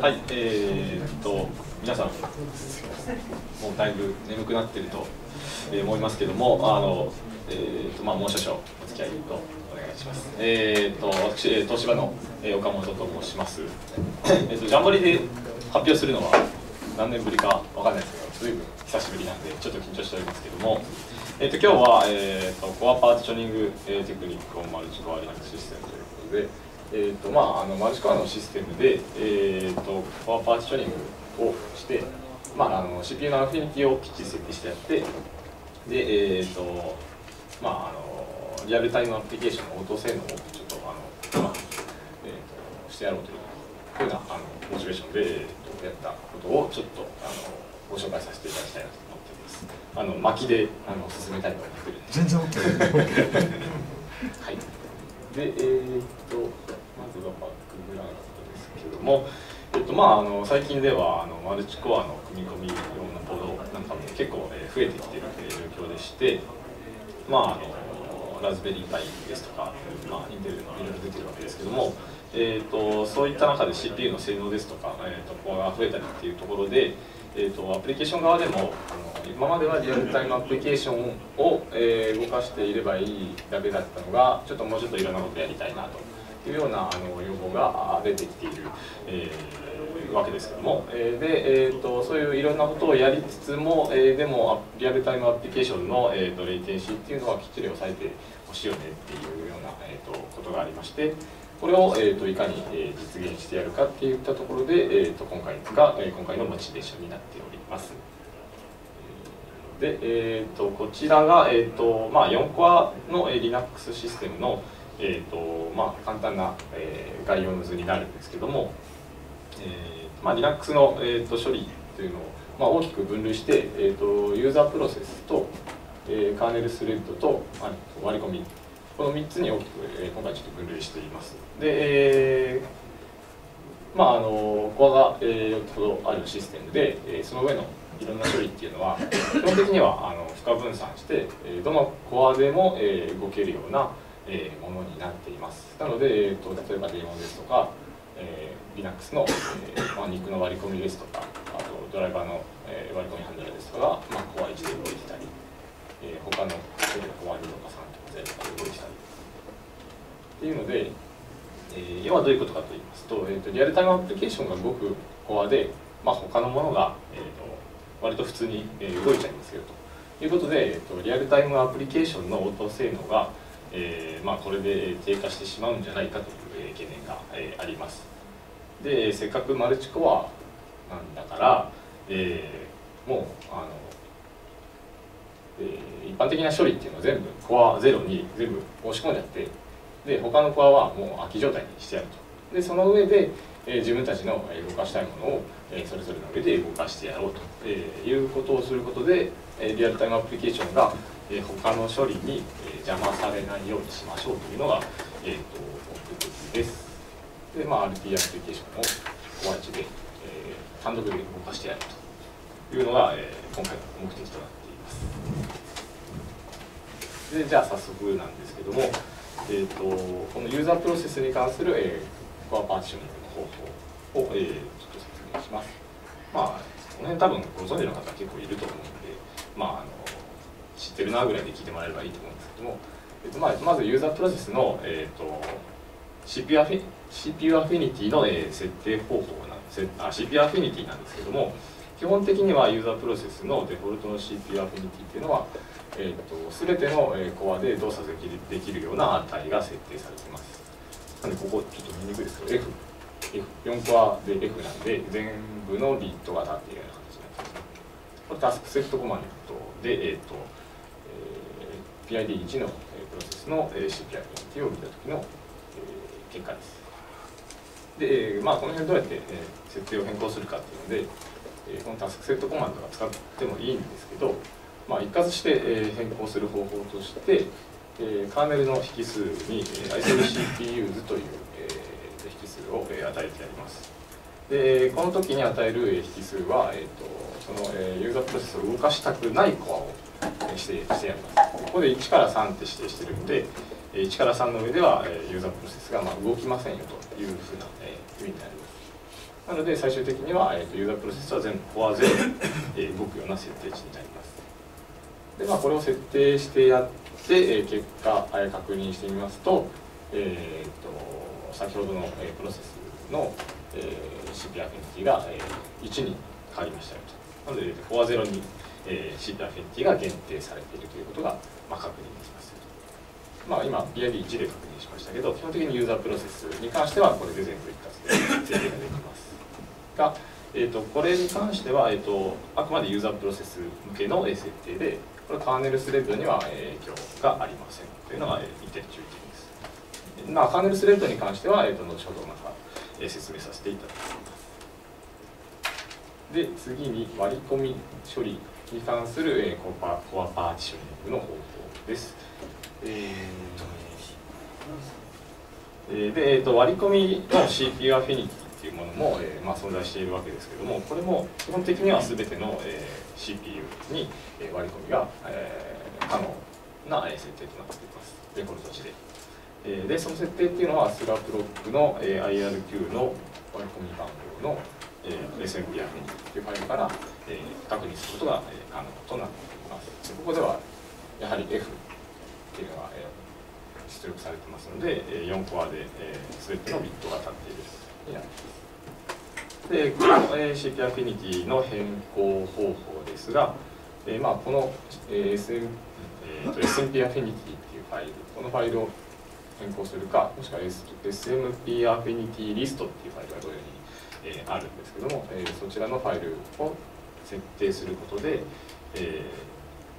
はい、えー、っと皆さんもうだいぶ眠くなってると思いますけども、あのえー、っとまあもう少々お付き合いとお願いします。えー、っと私東芝の岡本と申します。えっとジャンボリで発表するのは何年ぶりかわかんないですけど、ずいぶん久しぶりなんでちょっと緊張しておりますけども、えっと今日はえ、っとコアパーティショニングテクニックオンマルチコアリナックシステムということで。えーとまあ、あのマルチコアのシステムで、えーと、コアパーティショニングをして、まあ、あの CPU のアフィニティをきっちり設定してやってで、えーとまあ、あのリアルタイムアプリケーションの応答性能をちょっとあの、まあえーと、してやろうというふうなあのモチベーションで、えーと、やったことをちょっとあのご紹介させていただきたいなと思っています。あの巻きであの進めたいと思って全然 OK はい。でえー、っとまずはバックグラウンドですけども、えっとまあ、あの最近ではあのマルチコアの組み込み用のボードなんかも結構、え増えてきている状況でして、まあ、あのラズベリーパイですとか、まあ、インテルのいろいろ出てるわけですけども、えーと、そういった中で CPU の性能ですとか、えーと、コアが増えたりっていうところで、えーと、アプリケーション側でもあの今まではリアルタイムアプリケーションを、えー、動かしていればいいだけだったのがちょっともうちょっといろんなことやりたいなというようなあの要望が出てきている、えー、わけですけども、えー、で、えーと、そういういろんなことをやりつつも、えー、でもリアルタイムアプリケーションの、えーと、レイテンシーっていうのはきっちり抑えてほしいよねっていうような、えーと、ことがありましてこれを、えー、といかに、え実現してやるかっていったところで、えー、と今回が、えー、今回のモチベーションになっております。で、えー、とこちらが、えーとまあ、4コアの、Linux システムの、えーとまあ、簡単な、えー、概要の図になるんですけども、えーまあ、Linux の、えーと、処理というのを、まあ、大きく分類して、えーと、ユーザープロセスと、えー、カーネルスレッドと、まあ、割り込みこの3つに大きく、えー、今回ちょっと分類しています。で、えー、まああのコアが、えー、4つほどあるシステムで、えー、その上のいろんな処理っていうのは基本的にはあの負荷分散して、えー、どのコアでも、えー、動けるようなえー、ものになっています。なので、えーと、例えばデーモンですとか、えー、Linux の、えーまあ、肉の割り込みですとかあとドライバーの、えー、割り込みハンドルですとか、まあ、コア1で動いてたり、えー、他のコア2とか3とか0とかで動いてたり。っていうので、えー、要はどういうことかと言いますと,、えーと、リアルタイムアプリケーションが動くコアで、まあ、他のものが、えーと、割と普通に、動いちゃいますよと。いうことで、えーと、リアルタイムアプリケーションの応答性能がえーまあ、これで低下してしまうんじゃないかという懸念が、えー、あります。でせっかくマルチコアなんだから、えー、もうあの、えー、一般的な処理っていうのを全部コアゼロに全部押し込んじゃってで他のコアはもう空き状態にしてやると。でその上で、えー、自分たちの動かしたいものを、えー、それぞれの上で動かしてやろうと、えー、いうことをすることで、えー、リアルタイムアプリケーションがえ他の処理に、え邪魔されないようにしましょうというのが、えーと、目的です。で、まあ、RT アプリケーションをコア1で、えー、単独で動かしてやるというのが、えー、今回の目的となっています。でじゃあ早速なんですけども、えーと、このユーザープロセスに関する、えー、コアパーティションの方法を、えー、ちょっと説明します。まあ、この辺多分ご存知の方結構いると思うので、まあ、あの知ってるなぐらいで聞いてもらえればいいと思うんですけども、えっとまあ、まずユーザープロセスの、えーと、CPU アフィ CPU affinity の、えー、設定方法なんですあ CPU アフィニティなんですけども基本的にはユーザープロセスのデフォルトの CPU affinity っていうのは、えーと、全ての、コアで動作できるできるような値が設定されています。なのでここちょっと見にくいですけど F F4 コアで F なんで全部のビットが立っているような形になっていますこれタスクセットコマンドで、えーと PID1 のプロセスの CPI を見た時の結果です。で、まあ、この辺どうやって設定を変更するかっていうので、このタスクセットコマンドが使ってもいいんですけど、まあ、一括して変更する方法として、カーネルの引数に ISOCPUs という引数を与えてやります。でこの時に与える引数は、えーと、そのユーザープロセスを動かしたくないコアを指定してやります。ここで1から3って指定してるんで1から3の上ではユーザープロセスがま動きませんよというふうな意味になります。なので最終的には、ユーザープロセスは全部フォアゼロで、動くような設定値になります。でまあこれを設定してやって、結果、確認してみますと,、えーと、先ほどの、プロセスの、CP アフィニティが、1に変わりましたよと。なのでフォアゼロに、えー、CP アフィニティが限定されているということが、まあ、確認できます。まあ、今 PID1 で確認しましたけど基本的にユーザープロセスに関してはこれで全部一括で制定ができます。が、えーと、これに関しては、えーと、あくまでユーザープロセス向けの設定でこれカーネルスレッドには影響がありません。というのが一点注意点です。まあカーネルスレッドに関しては、えーと、後ほどまた説明させていただきます。で次に割り込み処理に関する、えー、コアコアパーティショニングの方法ですえー、で、えーと、割り込みの CPU アフィニティっていうものも、えーまあ、存在しているわけですけどもこれも基本的には全ての、えー、CPU に、え割り込みが、えー、可能な、え設定となっていますデフォルト値で。えー、でその設定っていうのはスラプロックの、えー、IRQ の割り込み番号の、えー、SMP アフィニティというファイルから、えー、確認することが、えー、可能となっています。ここではやはり F っていうのが、えー、出力されてますので、え4コアで、えー、全てのビットが立っているになります。でこの、えー、CP アフィニティの変更方法ですが、えーまあ、この、えー SM えー、と SMP アフィニティっていうファイルこのファイルを変更するかもしくは SMP アフィニティリストっていうファイルが同様に、えー、あるんですけども、えー、そちらのファイルを設定することで、え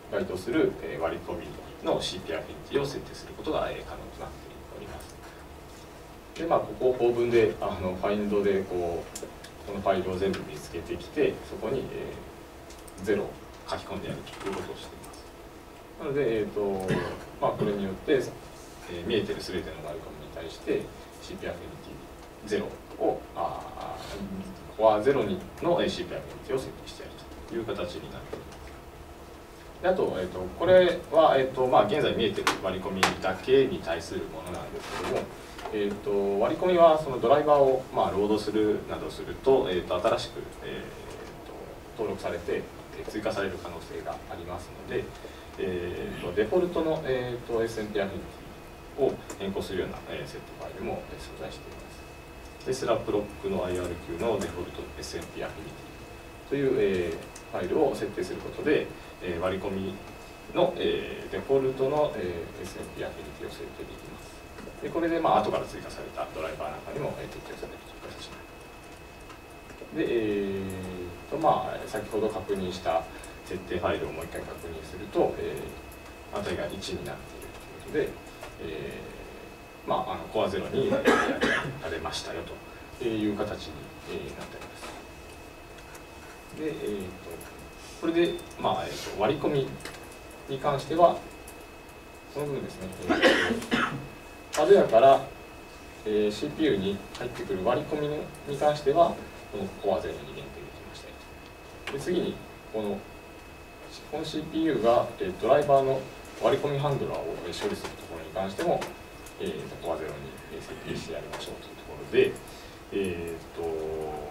ー、該当する、えー、割り込みの CP アフィニティを設定することが可能となっております。でまあここを法文であのファインドでこうこのファイルを全部見つけてきてそこに、えー、0を書き込んでやるということをしています。なので、えーとまあ、これによって、えー、見えてる全ての割り込みに対して CP アフィニティ0をあフォア0にの CP アフィニティを設定してやるいう形になっています。であと,、えーと、これは、えーとまあ、現在見えてる割り込みだけに対するものなんですけども、えーと、割り込みはそのドライバーを、まあ、ロードするなどすると,、えーと、新しく、えー、と登録されて追加される可能性がありますので、えー、とデフォルトの、えー、と SMP アフィニティを変更するような、えー、設定ファイルも存在しています。でスラップロックの IRQ のデフォルト SMP アフィニティという、えー、ファイルを設定することで、えー、割り込みの、えー、デフォルトの、えー、SMP アフィニティを設定できます。でこれで、まあ後から追加されたドライバーなんかにも、えー、適用されるという形になります。で、えーとまあ、先ほど確認した設定ファイルをもう一回確認すると、えー、値が1になっているということで、えーまあ、あのコア0にやれましたよという形に、なっております。で、えーとこれで、まあえーと、割り込みに関してはその分ですね、えー、ハードウェアから、えー、CPU に入ってくる割り込みに関してはこのコア0に限定できました。で次にこのこの CPU が、えー、ドライバーの割り込みハンドラーを処理するところに関しても、えー、コア0に設定してやりましょうというところで、えーと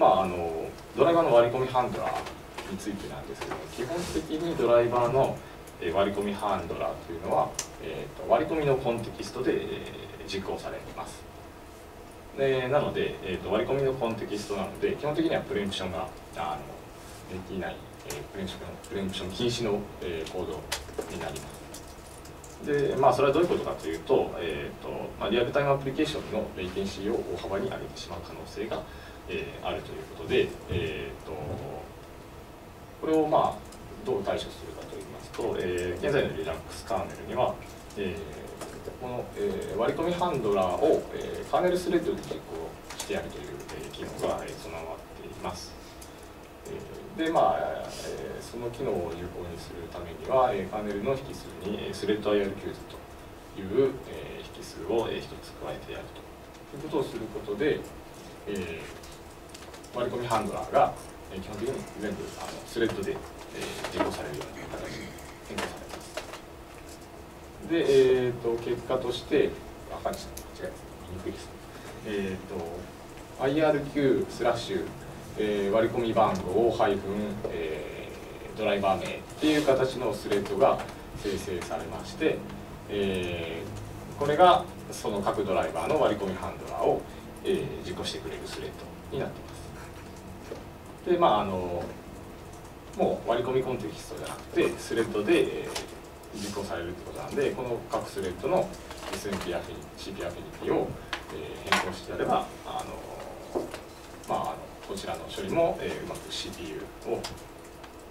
まあ、あのドライバーの割り込みハンドラーについてなんですけど基本的にドライバーの割り込みハンドラーというのは、えー、と割り込みのコンテキストで、え実行されます。でなので、えー、と割り込みのコンテキストなので基本的にはプレンプションがあのできない、えー、プレンプションプレンプション禁止の、えー、コードになります。でまあそれはどういうことかというと,、えーとまあ、リアルタイムアプリケーションのレイテンシーを大幅に上げてしまう可能性が、えー、あるということで、えーとこれをまあどう対処するかといいますと、えー、現在の Linux カーネルには、えー、この、えー、割り込みハンドラーを、えー、カーネルスレッドで実行してやるという、えー、機能が、えー、備わっています。えー、でまあ、えー、その機能を有効にするためには、えー、カーネルの引数に、えー、スレッド IRQs という、えー、引数を、えー、1つ加えてやるということをすることで、えー、割り込みハンドラーがえ基本的に全部あのスレッドで、えー、実行されるような形に変更されます。で、えーと、結果として、あ、間違え見にくいですね。えーと、IRQ スラッシュ、えー、割り込み番号ハイフン、えー、ドライバー名っていう形のスレッドが生成されまして、えー、これがその各ドライバーの割り込みハンドラーを、えー、実行してくれるスレッドになっています。でまああのもう割り込みコンテキストじゃなくてスレッドで、えー、実行されるってことなんでこの各スレッドの SMP アフィニ CP アフィニティを、えー、変更してやればあの、まあ、あのこちらの処理も、えー、うまく CPU を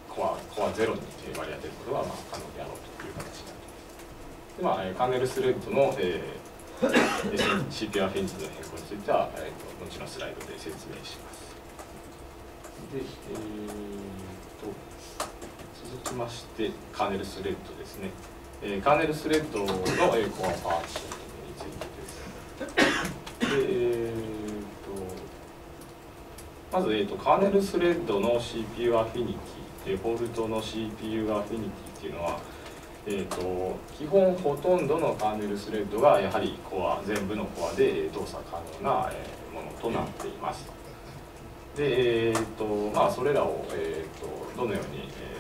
コアコアゼロに割り当てることが、まあ、可能であろうという形になります。でまあ、カーネルスレッドの、えー、CPU アフィニティの変更については、えーと、後のスライドで説明します。で、えー続きましてカーネルスレッドですね、えー、カーネルスレッドの、えー、コアパーツについてですでえーとまず、えーと、カーネルスレッドの CPU アフィニティデフォルトの CPU アフィニティっていうのはえーと、基本ほとんどのカーネルスレッドがやはりコア全部のコアで動作可能な、ものとなっています。で、えーとまあ、それらを、えーと、どのように、え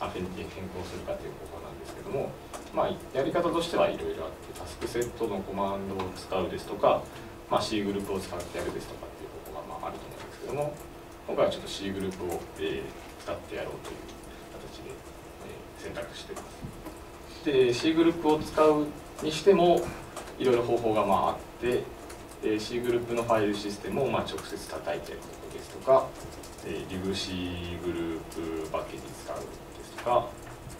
アフィニティに変更するかという方法なんですけども、まあ、やり方としてはいろいろあってタスクセットのコマンドを使うですとか、まあ、C グループを使ってやるですとかっていう方法がまああると思うんですけども今回はちょっと C グループを、えー、使ってやろうという形で、えー、選択しています。で C グループを使うにしてもいろいろ方法がまああってで C グループのファイルシステムをまあ直接叩いてるですとか、えリグ C グループパッケージ使うですとか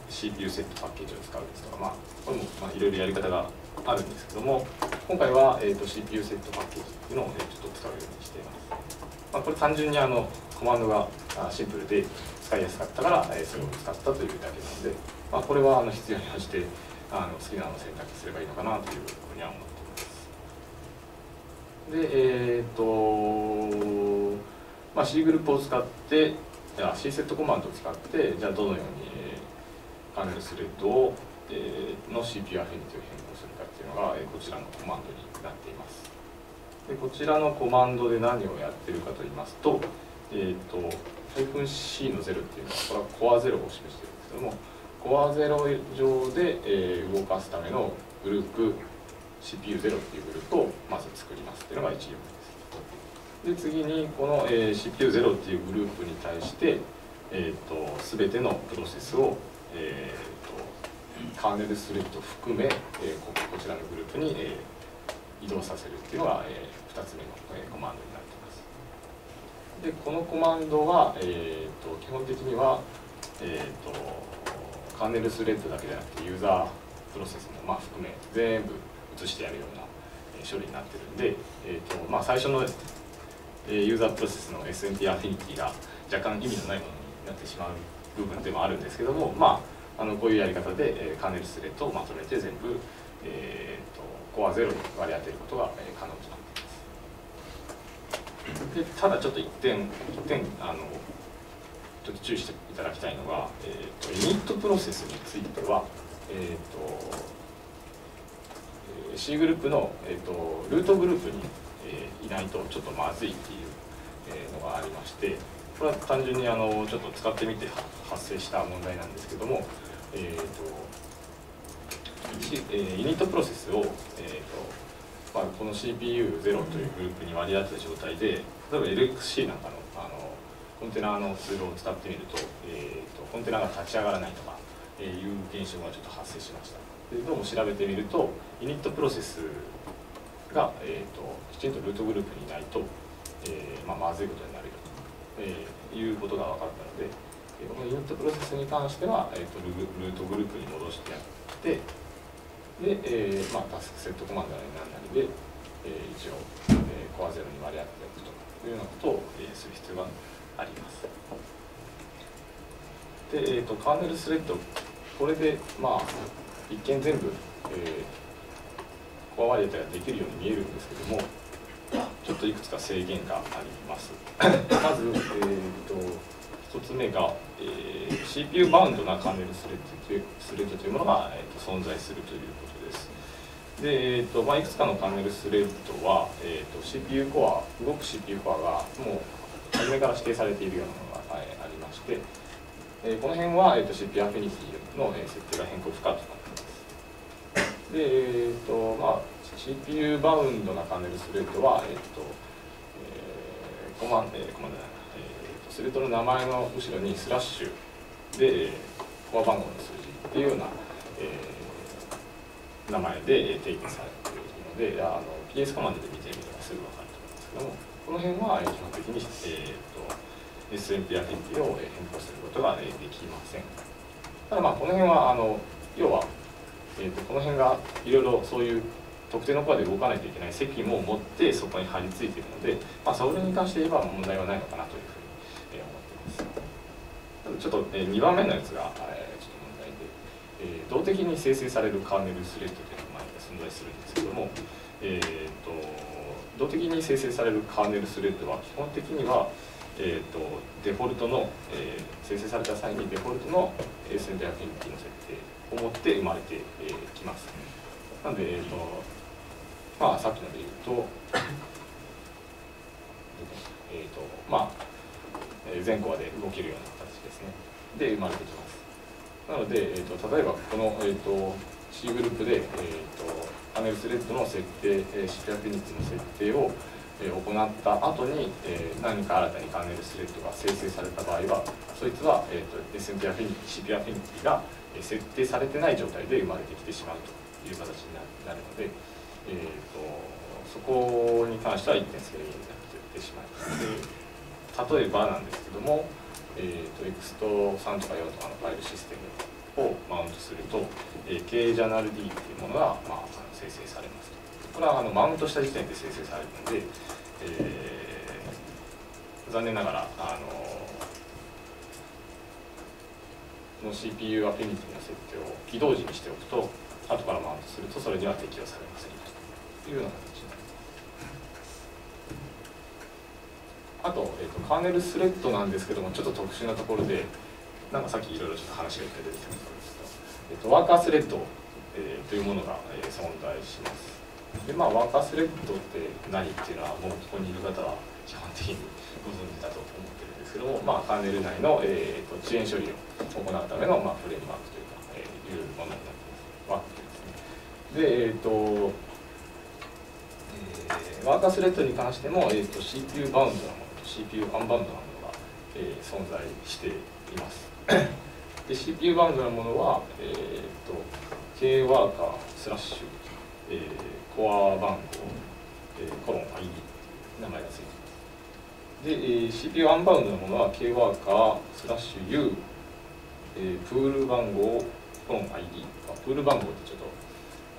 CPU セットパッケージを使うですとか、まあ、これもまあいろいろやり方があるんですけども今回は、えーと、CPU セットパッケージっていうのを、ね、ちょっと使うようにしています、まあ、これ単純にあのコマンドがシンプルで使いやすかったから、えー、それを使ったというだけなので、まあ、これはあの必要に応じてあの好きなのを選択すればいいのかなというふうには思っていますでえっ、と、まあ、C グループを使ってあ C セットコマンドを使ってじゃあどのようにパネルスレッドを、えー、の CPU アフィニティを変更するかっていうのが、えー、こちらのコマンドになっています。でこちらのコマンドで何をやってるかと言いますと,、えーと、-C の0っていうのはこれはコア0を示してるんですけどもコア0上で、えー、動かすためのグループ CPU0 っていうグループをまず作りますっていうのが1行ですで次にこの、えー、CPU0 っていうグループに対して、えーと、と全てのプロセスをえーと、カーネルスレッド含め、えー、ここちらのグループに、えー、移動させるっていうのが、えー、2つ目の、えー、コマンドになっています。でこのコマンドは、えーと、基本的には、えーと、カーネルスレッドだけじゃなくてユーザープロセスもまあ含め全部移してやるような、処理になってるんで、えーとまあ、最初の、ユーザープロセスの SMP アフィニティが若干意味のないものになってしまう部分でもあるんですけども、まあ、あのこういうやり方で、カーネルスレッドをまとめて全部、えーと、コアゼロに割り当てることが、可能となっています。でただちょっと一点一点あのちょっと注意していただきたいのが、えーと、ユニットプロセスについては、えーと C グループの、えーと、ルートグループに、えー、いないとちょっとまずいっていう、えー、のがありましてこれは単純にあのちょっと使ってみて発生した問題なんですけども、えーとえー、ユニットプロセスを、えーとまあ、この CPU0 というグループに割り当てた状態で例えば LXC なんかのあのコンテナのツールを使ってみると,、えーと、コンテナが立ち上がらないとか、え、いう現象がちょっと発生しました。でどうも調べてみるとユニットプロセスが、えーと、きちんとルートグループにいないと、えーまあ、まずいことになるよとえー、いうことが分かったので、えこのユニットプロセスに関しては、えーと、ルルートグループに戻してやってで、えーまあ、タスクセットコマンドなり何なりで、えー、一応、えー、コアゼロに割り当てておくというようなことを、えー、する必要があります。で、えーと、カーネルスレッドこれでまあ一見全部、えー、コア割り当てができるように見えるんですけどもちょっといくつか制限があります。まず、えーと、1つ目が、えー、CPU バウンドなカーネルスレッドというスレッドというものが、えーと、存在するということです。で、えーとまあ、いくつかのカーネルスレッドは、えーと、CPU コア動く CPU コアがもう初めから指定されているようなものが、はい、ありまして、えー、この辺は、えーと、CPU アフィニティの、えー、設定が変更不可となってますで、えーとまあ、CPU バウンドなカーネルスレッドは、えーとえー、コマン、えー、コマンドじゃないえー、スレッドの名前の後ろにスラッシュで、えー、コア番号の数字っていうような、えー名前で定義されているのであの PS コマンドで見てみればすぐ分かると思うんですけどもこの辺は基本的に、えーと、SMP アフィニティを変更することができません。ただまあこの辺はあの要は、えーと、この辺がいろいろそういう特定のコアで動かないといけない責務を持ってそこに貼り付いているので、まあ、それに関して言えば問題はないのかなというふうに、思ってます。ちょっと、えー、2番目のやつが、えーえー、動的に生成されるカーネルスレッドというのが存在するんですけども、えーと、動的に生成されるカーネルスレッドは基本的には、えーと、デフォルトの、えー、生成された際にデフォルトのエースエンの設定を持って生まれてき、えー、ます。なので、えーとまあ、さっきので言うと、えーとまあ、全コアで動けるような形ですね。で、生まれてきます。なので、えーと、例えばこの、えーと、C グループで、えーと、パネルスレッドの設定、えー、シピアフィニティの設定を、えー、行った後に、えー、何か新たにカーネルスレッドが生成された場合はそいつは、えーと、SMP affinity CPU affinity が、設定されてない状態で生まれてきてしまうという形になるので、えーと、そこに関しては1点スケールになってしまいます。例えばなんですけどもえーと、 ext3とか4とかのファイルシステムをマウントすると、えー、K journal D っていうものが、まあ、生成されますこれはあのマウントした時点で生成されるので、えー、残念ながらあのの CPU アフィニティの設定を起動時にしておくと後からマウントするとそれには適用されませんというような形あと,、えーと、カーネルスレッドなんですけどもちょっと特殊なところでなんかさっきいろいろちょっと話が出てきたんですけど、えーと、ワーカースレッド、えー、というものが、えー、存在します。でまあワーカースレッドって何っていうのはもうここにいる方は基本的にご存知だと思ってるですけども、まあ、カーネル内の、えーと、遅延処理を行うための、まあ、フレームワークというか、えー、いうものになってますでえっ、ー、とえー、ワーカースレッドに関しても、えーと、CPU バウンドなもの CPU アンバウンドなものが、えー、存在しています。で CPU バウンドなものは、えーと、K ワーカースラッシュ、えー、コア番号、えー、コロン ID 名前がついています。で、えー、CPU アンバウンドなものは K ワーカースラッシュ U、えー、プール番号コロン ID プール番号ってちょっと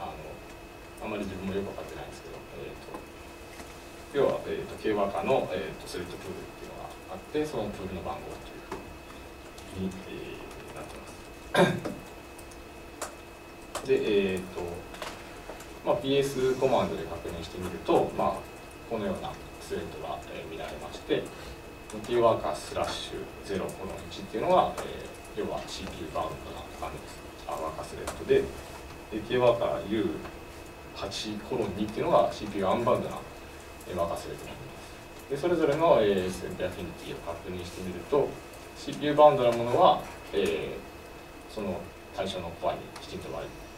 あのあまり自分もよく分かってないんですけど、えーと要は、えーと、K ワーカーの、えーと、スレッドプールっていうのがあってそのプールの番号というふうに、えー、なってます。でえっ、ー、と、まあ、PS コマンドで確認してみると、まあ、このようなスレッドが、え、見られまして K ワーカースラッシュ0この1っていうのは、えー、要は CPU バウンドな感じです。あワーカースレッドで。で K ワーカー U8 コロン2っていうのが CPU アンバウンドな任せると思います。でそれぞれの、えー、センペアフィニティを確認してみると CPU バウンドなものは、えー、その対象のコアにきちんと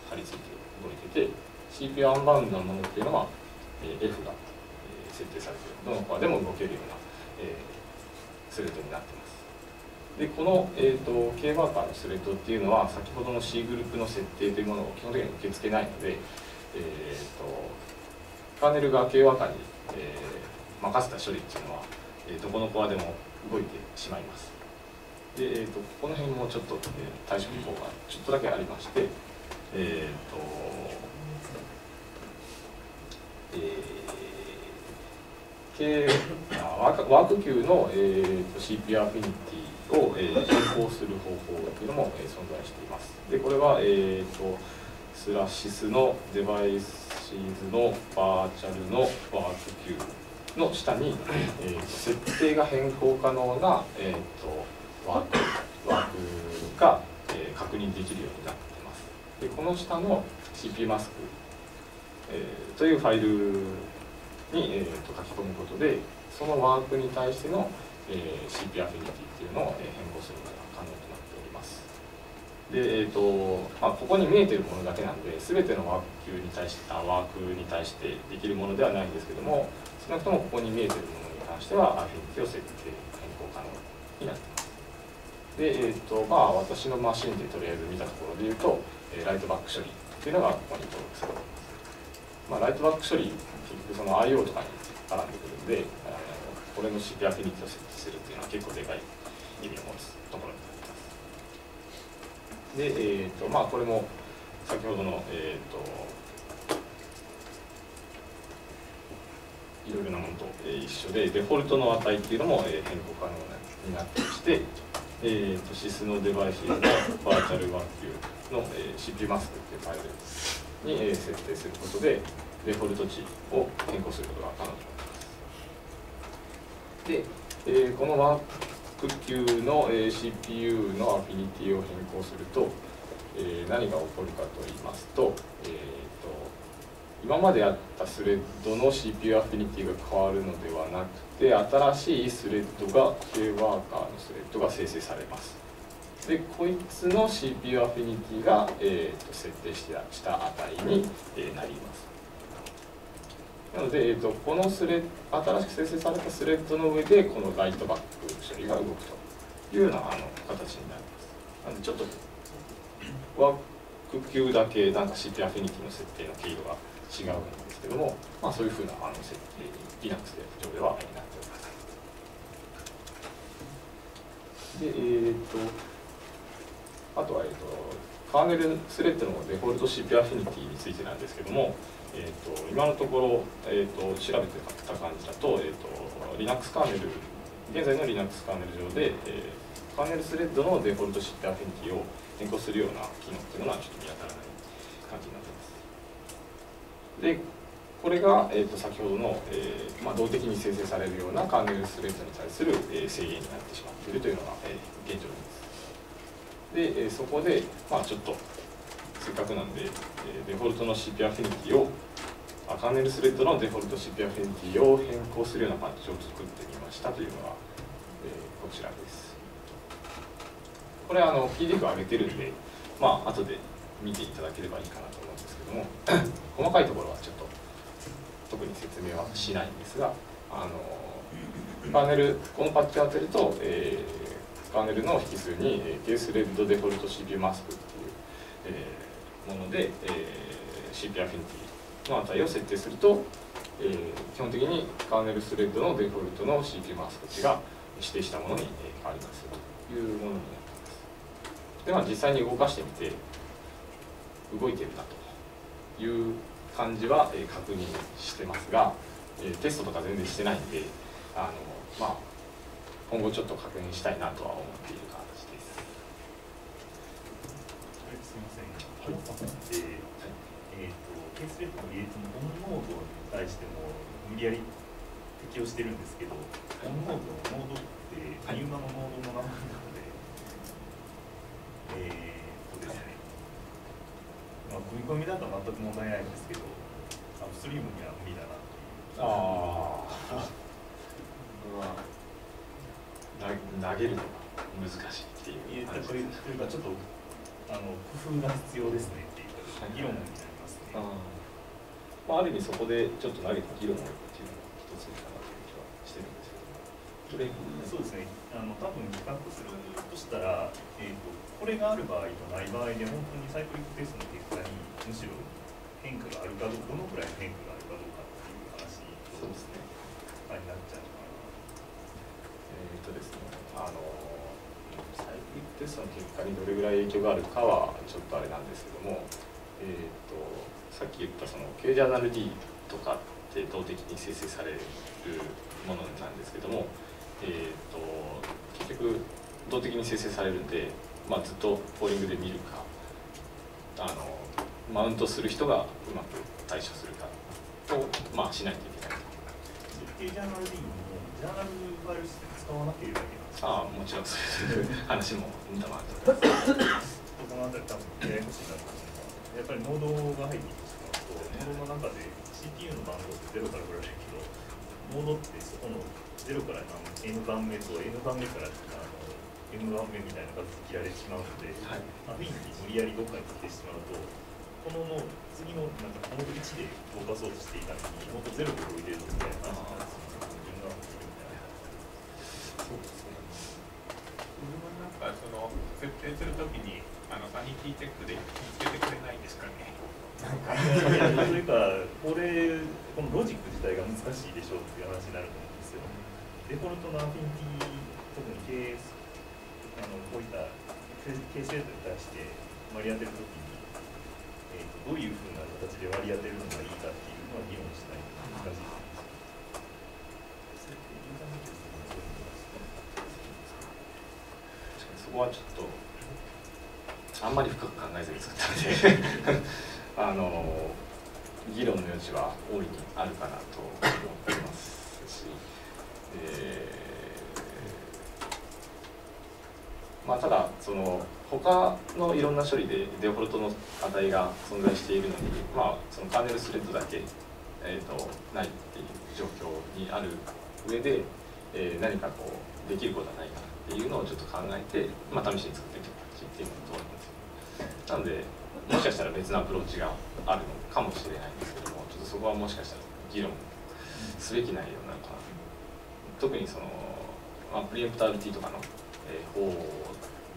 貼り付いて動いてて CPU アンバウンドなものっていうのは、えー、F が、設定されている。どのコアでも動けるような、えー、スレッドになっています。でこの、えーと、K ワーカーのスレッドっていうのは先ほどの C グループの設定というものを基本的に受け付けないので、えーと、カーネルが K ワーカーにえー、任せた処理っていうのは、えー、どこのコアでも動いてしまいます。で、えーと、この辺もちょっと、えー、対処法がちょっとだけありましてえっ、ー、とえー、ワーク級の、えーと、CP アフィニティを、えー、変更する方法というのも、えー、存在しています。でこれは、えーとスラッシュ sys の devices の virtual の workqueue の下に、えー、設定が変更可能な、えーと、 workqueue が、えー、確認できるようになっていますでこの下の CP マスクえー、というファイルに、えー、と書き込むことでそのワークに対しての、えー、CP アフィニティっていうのを、え変更することが可能となっております。で、えーとまあ、ここに見えてるものだけなんで全てのワークに対してあワークに対してできるものではないんですけども少なくともここに見えてるものに関してはアフィニティを設定変更可能になっています。で、えーとまあ、私のマシンでとりあえず見たところで言うと、えライトバック処理っていうのがここに登録されています、まあ、ライトバック処理結局その IO とかに絡んでくるんでこれの CP アフィニティを設置するっていうのは結構でかい意味を持つところになります。で、えーとまあ、これも先ほどの、えーと、いろいろなものと、一緒でデフォルトの値っていうのも、変更可能になってましてえーと、シスのデバイスのバーチャルワーキューの、えー、CPU マスクっていうファイルに、えー、設定することでデフォルト値を変更することが可能となります。で、えー、このワーク級の、えー、CPU のアフィニティを変更すると、えー、何が起こるかと言いますと,、えーと今まであったスレッドの CPU アフィニティが変わるのではなくて新しいスレッドが K ワーカーのスレッドが生成されます。でこいつの CPU affinity が、えーと、設定したした値に、えー、なります。なので、えーと、このスレ新しく生成されたスレッドの上でこのライトバック処理が動くというようなあの形になります。なのでちょっとワーク級だけなんか CPU アフィニティの設定の経路が違うんですけども、まあ、そういうふうなあの設定に Linux で上ではなっております。で、えーと、あとは、えーと、カーネルスレッドのデフォルト CPU アフィニティについてなんですけども、えーと、今のところ、えー、と調べてた感じだと,、えー、と Linux カーネル現在の Linux カーネル上で、えー、カーネルスレッドのデフォルト CPU アフィニティを変更するような機能というのはちょっと見当たらない感じになっています。でこれが、えーと、先ほどの、えーまあ、動的に生成されるようなカーネルスレッドに対する、えー、制限になってしまっているというのが、えー、現状です。で、え、そこで、まあ、ちょっとせっかくなんで、え、デフォルトの CP アフィニティをあカーネルスレッドのデフォルト CP アフィニティを変更するようなパッチを作ってみましたというのが、え、こちらです。これあの PDF 上げてるんで、まあ後で見ていただければいいかなと思うんですけども 細かいところはちょっと特に説明はしないんですがあのパネルこのパッチを当てると、えー、パネルの引数にケースレッドデフォルト CPU マスクっていう、えー、もので、えー、CPU アフィニティの値を設定すると、えー、基本的にカーネルスレッドのデフォルトの CPU マスク値が指定したものに変わりますというものになっています。では、実際に動かしてみて動いてるなという感じは、え確認してますが、えテストとか全然してないんであの、まあ、今後ちょっと確認したいなとは思っている形です。はい、すみません。はい、えー、えー、とケースレットのリエイトのオンモードに対しても無理やり適用してるんですけど、オンモードのモードってニューマのモードの名前なので、えーまあ、組み込みだと全く問題ないんですけどアップストリームには無理だなああ 投げるのが難しいっていう感じというかちょっとあの工夫が必要ですねっていうか議論になりますね、あまあ、ある意味そこでちょっと投げて議論をっていうのが一つかなという気はしてるんですけど。そうですね。あの多分比較するとしたら、えーとこれがある場合とない場合で本当にサイクリックテストの結果にむしろ変化があるかどどのくらいの変化があるかどうかっていう話そうですねになっちゃうかなえー、っとですねあのサイクリックテストの結果にどれぐらい影響があるかはちょっとあれなんですけどもえー、っとさっき言ったその K ジャーナル D とかって動的に生成されるものなんですけどもえー、っと結局動的に生成されるんでまあ、ずっとポーリングで見るかあのマウントする人がうまく対処するかを、まあ、しないといけないジャーナルでいいのジャーナルファイル使わなければいけない。ああもちろんそういう話も見たまあこの辺り多分ややこしいなと思うやっぱりノードが入ってきてしまうとモードの中で CPU の番号って0から振られるけどモードってそこの0から N 番目と N 番目からあの N 番目みたいな数切られてしまうので、はい、アフィニティ無理やりどっかに切ってしまうとこのの次のなんかモード1で動かそうとしていたのにモード0で動いてるみたいな感じになってそうですね自分なんかその設定するときにあのサニティチェックで見つけてくれないんですかね。なんかというかこれこのロジック自体が難しいでしょうっていう話になると思うんですよ。デフォルトのアフィニティ特にケースあのこういったケースレートに対して割り当てるときに、えーと、どういうふうな形で割り当てるのがいいかっていうのは議論しない難しいそこはちょっとあんまり深く考えずに作ったのであの議論の余地は大いにあるかなと思ってます。し、えー、まあ、ただその他のいろんな処理でデフォルトの値が存在しているのに、まあ、そのカーネルスレッドだけ、えーと、ないっていう状況にある上で、えー、何かこうできることはないかな。っていうのをちょっと考えて、まあ、試しに作ってみた感じっていうのだと思いますなのでもしかしたら別のアプローチがあるのかもしれないんですけどもちょっとそこはもしかしたら議論すべき内容なのかな特にその、まあ、プリエンプタビティとかの、えー、方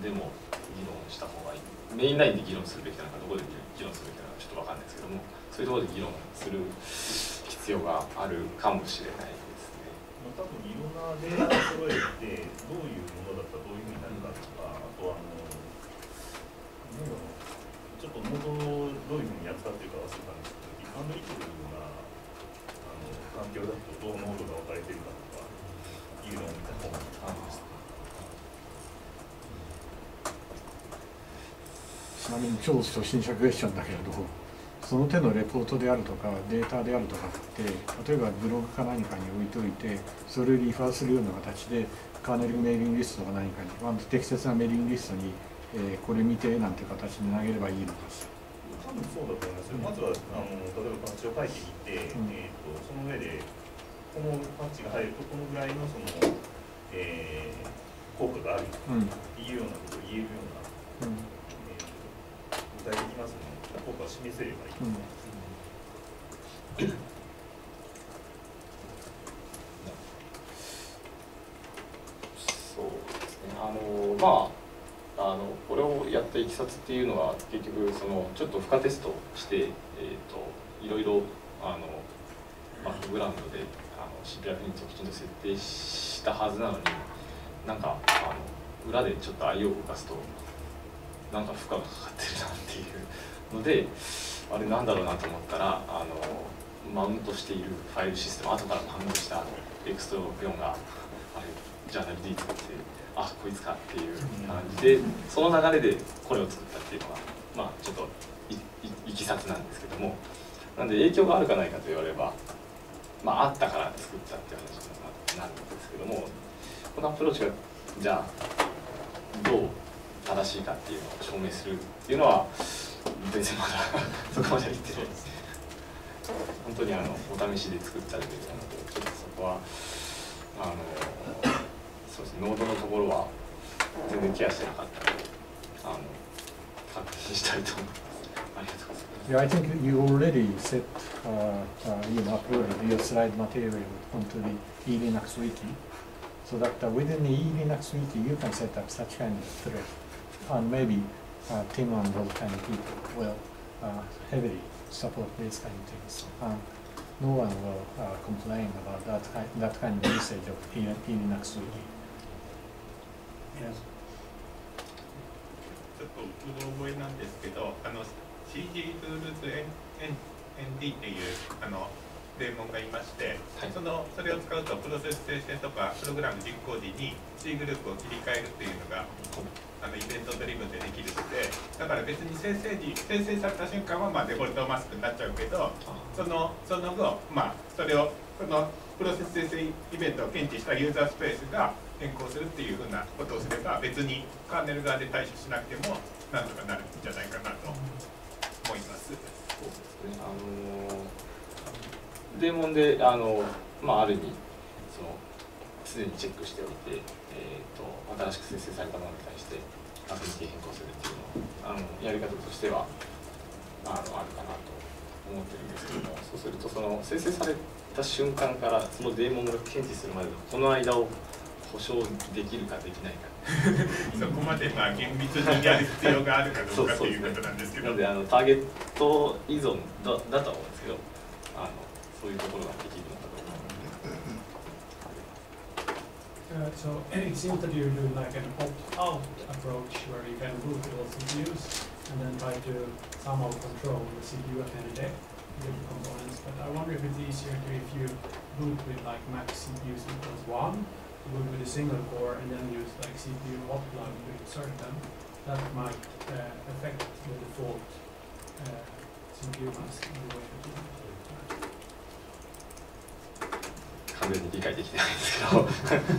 でも議論した方がいいメインラインで議論するべきなのかどこで議論するべきなのかちょっと分かんないですけどもそういうところで議論する必要があるかもしれないですね。多分いろんなデータを揃えてどういうものだったらどういうふうになるかとか、あとあのちょっとノードをどういうふうに扱っているか忘れたんですけど、リファンドリクルなあの環境だとどうノードが分かれてるかとかいうのを見た本がありました。ちなみに超初心者クエスチョンだけれどその手のレポートであるとかデータであるとかって例えばブログか何かに置いといてそれをリファーするような形でカーネルメーリングリストか何かに適切なメーリングリストにえー、これ見てなんて形で投げればいいのか。し多分そうだと思いますよ、まずはあの例えばパッチを書いてみて、うん、えーと、その上でこのパッチが入るとこのぐらいのその、えー、効果があるっていうようなことを言えるような、うん、えー、具体的なその効果を示せればいい、うん。そうですね。あのまああのこれをやったいきさつっていうのは結局そのちょっと負荷テストして、えーと、いろいろあのバックグラウンドであの CPR フィニットをきちんと設定したはずなのになんかあの裏でちょっと IO を動かすとなんか負荷がかかってるなっていうのであれなんだろうなと思ったらあのマウントしているファイルシステム後から反応したエクストロ4があれジャーナル D 使ってあこいつかっていう感じでその流れでこれを作ったっていうのがまあちょっといきさつなんですけどもなんで影響があるかないかと言われればまああったから作ったっていう話になるんですけどもこのアプローチがじゃあどう正しいかっていうのを証明するっていうのは全然まだそこまでは言ってないです本当にあのお試しで作ったレベルなのでちょっとそこはあのそうですねノードのところは全然ケアしてなかったのであの確認したいと思いますありがとうございます Yeah, I think you already set, uh, uh, you know, uploaded your slide material onto the eLinux wiki, so that uh, within the eLinux wiki you can set up such kind of thread, and maybe uh, Tim and those kind of people will uh, heavily support these kind of things. Um, no one will uh, complain about that, that kind of usage of eLinux wiki. ちょっとうろ覚えなんですけどあの CG rules engd っていうあのデーモンがいまして、はい、そのそれを使うとプロセス生成とかプログラム実行時に C グループを切り替えるっていうのがあの event driven でできだから別に生成時生された瞬間はまあデフォルトマスクになっちゃうけどそのその後まあそれをそのプロセス生成イベントを検知したユーザースペースが変更するっていうふうなことをすれば別にカーネル側で対処しなくてもなんとかなるんじゃないかなと思います。そうですねあのデーモンであの、まあ、ある意味そのすでにチェックしておいて、えーと、新しく生成されたものに対してアプリケ変更するっていうのをあのやり方としてはあのあるかなと思ってるんですけどもそうするとその生成された瞬間からそのデーモンが検知するまでのこの間を保証できるかできないか。そこまでまあ厳密にやる必要があるかどうかということなんですけどなのであのターゲット依存だだとは思うんですけどあのそういうところができる Uh, so it seems that you do like an opt-out approach where you can boot all CPUs and then try to somehow control the CPU at any day, different components. But I wonder if it's easier to if you boot with like max CPUs equals one, boot with a single core and then use like CPU hotplug to insert them. That might uh, affect the default uh, CPU mask in the way that you 完全に理解できてないんですけど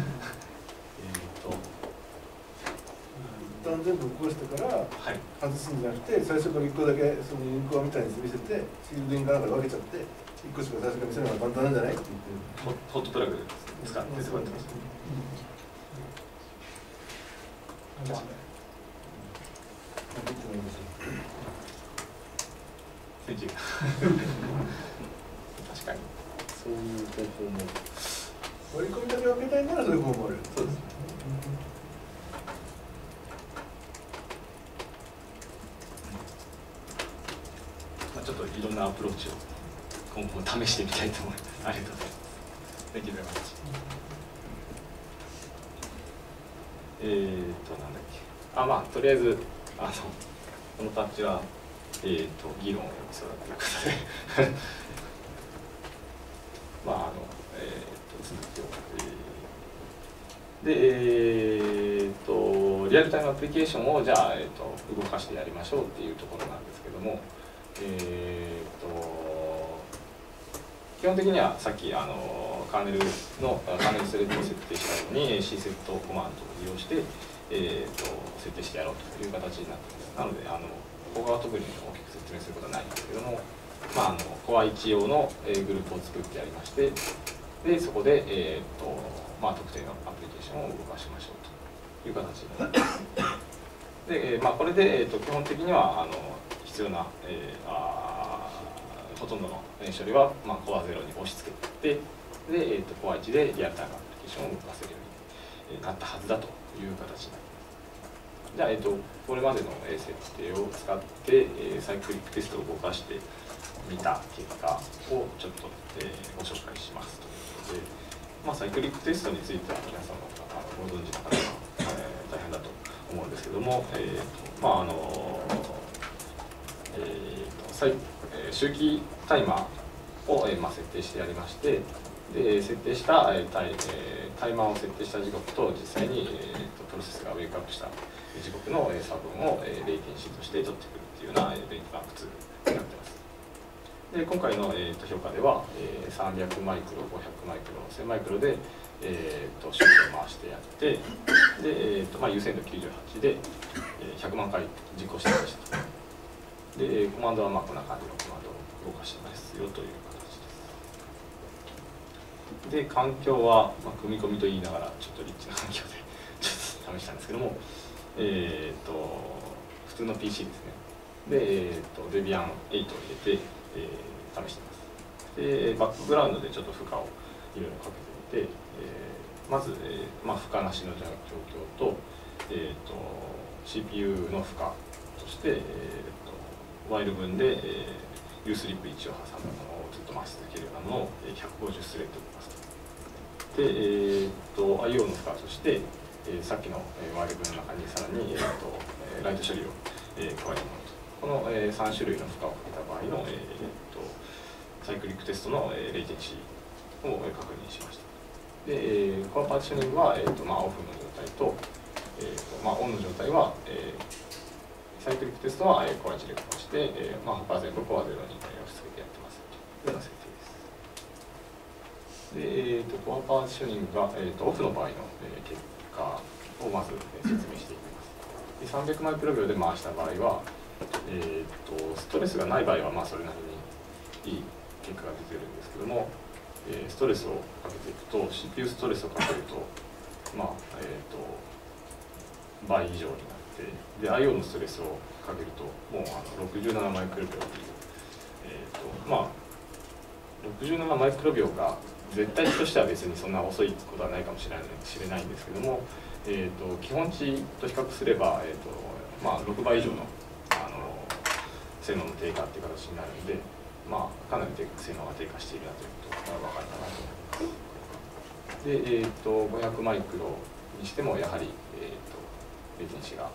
一旦全部起こしてからはい。外すんじゃなくて最初から1個だけそのインクアみたいに見せてシールドインかなんかで分けちゃって1個しか最初から見せるのが簡単なんじゃないって言ってホホットプラグ使ってそうやってます I wonder. 言ってもいいですよ選手確かに。そういう方法も。割り込みだけ分けたいならそういう方法もある。そうですねまあ、ちょっといろんなアプローチを今後も試してみたいと思います。ありがとうございます。Thank you very much. えーと、なんだっけ。あ、まあ、とりあえず、あの、このタッチは、えーと、議論を読みそうだということで、まあ、あの、えーと、続きを、えーで、えーと、リアルタイムアプリケーションを、じゃあ、えーと、動かしてやりましょうっていうところなんですけども、えー、基本的にはさっきあのカーネルのカーネルスレッドを設定したのに C セットコマンドを利用して、えー、と設定してやろうという形になっています。なのであのここは特に大きく説明することはないんですけども、まあ、あのコア1用のえグループを作ってやりましてでそこで、えーとまあ、特定のアプリケーションを動かしましょうという形になってます。で、えまあ、これで、えー、と基本的にはあの必要な、えーあーほとんどの処理は、まあ、コア0に押し付けてで、えー、とコア1でリアルタイムアプリケーションを動かせるようになったはずだという形になります。じゃあ、えー、とこれまでの設定を使って、えーサイクリックテストを動かしてみた結果をちょっと、えーご紹介しますと。いうことで、まあ、サイクリックテストについては皆さんあのご存知の方が、えー大変だと思うんですけども、えーとまああのえーとさいえ周期タイマーを、えーまあ、設定してやりましてで設定した、えータイえータイマーを設定した時刻と実際に、えーとプロセスがウェイクアップした時刻の、え差分を、えーレイテンシーとして取ってくるっていうような、えーベンチマークツールになってます。で今回の、えー、と評価では、えー300マイクロ、500マイクロ、1000マイクロで、えー、と周期を回してやって、で、えーとまあ、優先度98で、え100万回実行してました。で、コマンドはまあこんな感じのコマンドを動かしてますよという形です。で、環境は、まあ、組み込みと言いながら、ちょっとリッチな環境でちょっと試したんですけども、えー、と普通の PC ですね。で、えー、と Debian 8を入れて、えー試してます。で、バックグラウンドでちょっと負荷をいろいろかけてみて、えーまず、えーまあ、負荷なしの状況と,、えー、と CPU の負荷として、えー、ワイル分で、えー、U スリップ1を挟んだものをずっと回し続けるようなものをえー150スレッドますと。で、えー、と IO の負荷として、えーさっきの、えーワイル分の中にさらに、えーとえーライト処理を、えー加えるものと。この、えー3種類の負荷をかけた場合の、えーとサイクリックテストの、えーレイテンシーを、えー確認しました。で、えーコアパーティショニングは、えーとまあ、オフの状態と,、えーとまあ、オンの状態は、えーサイクリックテストは、えーコア1で動かして、えーまあ、他全部コア0に、えー押し付けてやってますというような設定です。で、えーとコアパーティショニングが、えーとオフの場合の、えー結果をまず、えー説明していきます。で300マイクロ秒で回した場合は、えーと、ストレスがない場合はまあそれなりにいい結果が出てるんですけども、えー、ストレスをかけていくと CPU ストレスをかけるとまあえっ、ー、と倍以上になってで IO のストレスをかけるともうあの67マイクロ秒っていう、えーとまあ、67マイクロ秒が絶対値としては別にそんな遅いことはないかもしれない知れないんですけども、えーと、基本値と比較すれば、えーとまあ、6倍以上のあの性能の低下っていう形になるので、まあ、かなり性能が低下しているなということが分かるかなと思います。で、えーと、500マイクロにしてもやはり、えーと、レテンシが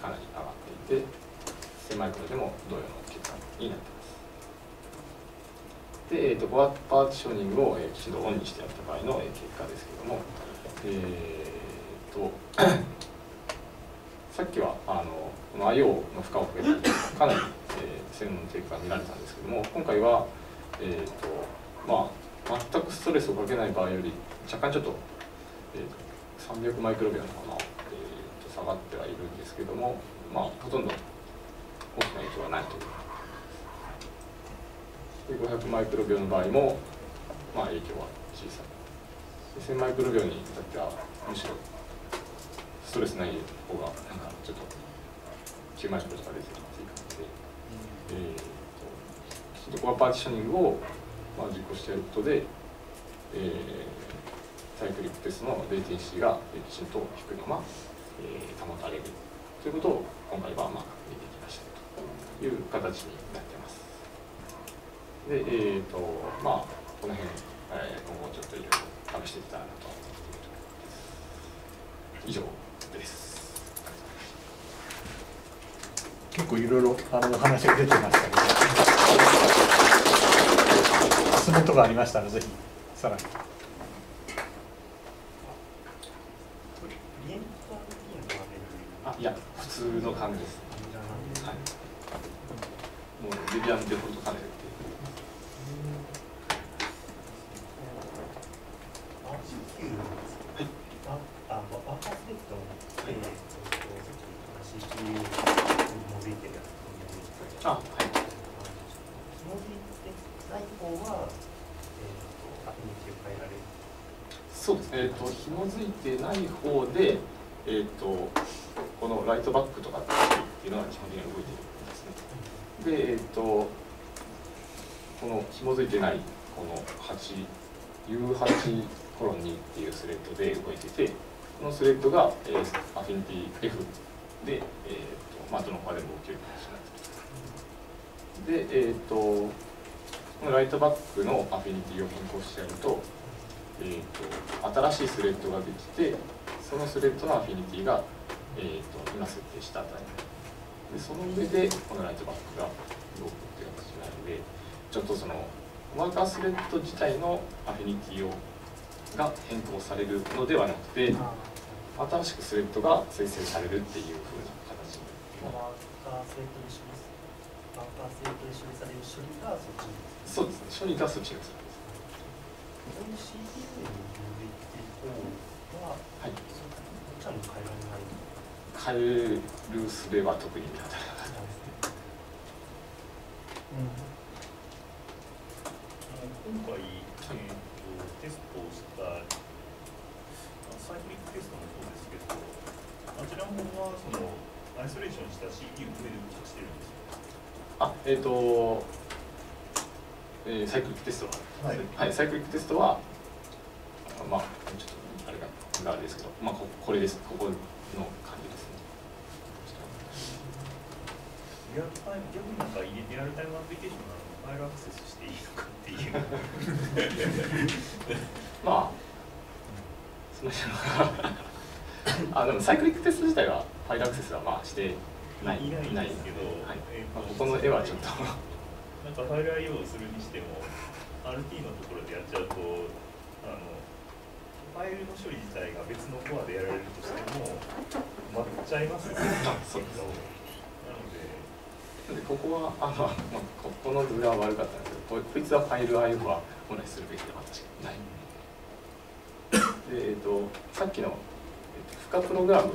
かなり上がっていて1000マイクロでも同様の結果になっています。で、えーと、コアパーティショニングを、えー、きちんとオンにしてやった場合の、えー、結果ですけども、えーと、さっきはあのこの IO の負荷を増えてかなり、えー、性能の低下が見られたんですけども今回は、えーとまあ、全くストレスをかけない場合より若干ちょっと,、えーと、300マイクロ秒のかな、下がってはいるんですけども、まあ、ほとんど大きな影響はないという。で500マイクロ秒の場合も、まあ、影響は小さい。1000マイクロ秒に至ってはむしろストレスない方がなんかちょっと9マイクロとか出てきていい感じで、えーと、とコアパーティショニングを、まあ、実行してやることで、えー、サイクリックテストのレイテンシーがきちんと低いまま、え、保たれるということを今回はまあ見てきましたという形になっています。で、えーとまあ、この辺、えー、今後ちょっといろいろ試していきたいなと思っているところです。以上です。結構いろいろあの話が出てましたけど、質問とかありましたら、ぜひ、さらに。あいや、普通の感じです。はい、もうデビアンデフォルトカメラない。方で、えーと、このライトバックとかっていうのが基本的に動いてるんですね。で、えーと、この紐づいてないこの 8U8 コロン2っていうスレッドで動いててこのスレッドが、えー、アフィニティ F で、えーとまあ、どのコアでも動ける形になってい。で、えーと、このライトバックのアフィニティを変更してやるとえーと、新しいスレッドができてそのスレッドの affinity が、えーと、今設定した値でその上でこの writeback が動くっていう形になるのでちょっとそのワーカースレッド自体の affinity をが変更されるのではなくて新しくスレッドが生成されるっていうふうな形にワーカースレッドに処理ワーカースレッドに処理される処理がそっちにそうですね。処理がそっちに移るこういう CPU の分類は、はい、そっちはもう変えられない変える術は特に見当たらなかった今回、えーと、テストをしたサイクリックテストもそうですけどあちらの方はそのアイソレーションした CPU の上で動かしてるんですよあえっ、ー、とえー、サイクリックテストは、はい、はい、サイクリックテストはまあちょっとあれがあれですけど、まあここれです。ここの感じですね。リアルタイム逆になんかリアルタイムアプリケーションなのファイルアクセスしていいのかっていうまあそのあでもサイクリックテスト自体はファイルアクセスはまあしてないいないです。けど、はいまあ、ここの絵はちょっとなんかファイル IO をするにしても RT のところでやっちゃうとあのファイルの処理自体が別のコアでやられるとしても待っちゃいますよねででここはあの、まあ、ここの図が悪かったんですけどこいつはファイル IO は本来するべきでは確かにない。で、えーと、さっきの、えーと、負荷プログラムっ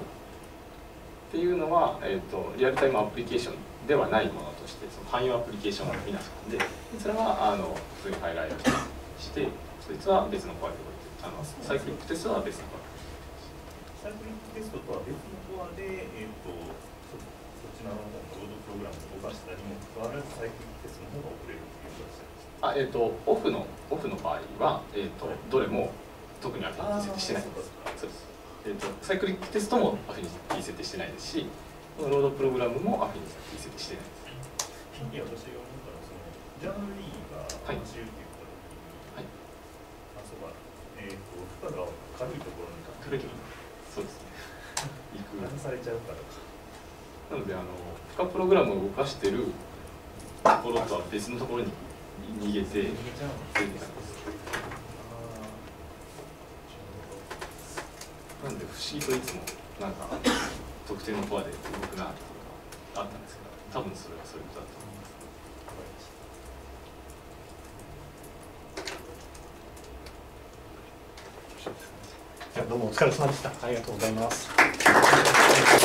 っていうのは、えーと、リアルタイムアプリケーションではないものとしてその汎用アプリケーションが皆さんでそれはあの普通にハイライトしてそいつは別のコアで動いてあのサイクリックテストは別のコアサイクリックテストとは別のコアで、えーと、そそっちのロードプログラムを動かしたにもかかわらずサイクリックテストの方が遅れるっていう形あえっ、ー、とオフのオフの場合は、えーと、はい、どれも特にアフィニティ設定してない。そうです。えーと、サイクリックテストもアフィニティ設定してないですしこのロードプログラムもアフィニティ設定してないです。いや私が思ったのはそのジャーナリーが走るって言った時に、はい、あそうか。えっ、ー、と負荷が軽いところに軽いそうですね。行くされちゃうからかなのであの負荷プログラムを動かしてるところとは別のところに逃げて逃げちゃうなんで不思議といつもなんか特定のコアで動くなってことがあったんですけど多分それはそういうことだと思います。じゃあどうもお疲れ様でした。ありがとうございます。